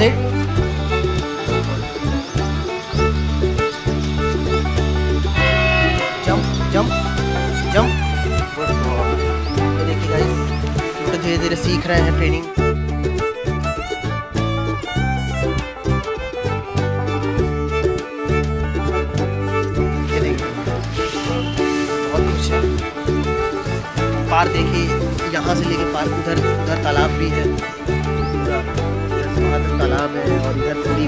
से jump jump jump देखिए guys तो धीरे धीरे सीख रहे हैं ट्रेनिंग पार देखिए, यहाँ से लेके पार उधर उधर तालाब भी है। पूरा से तालाब है और इधर पूरी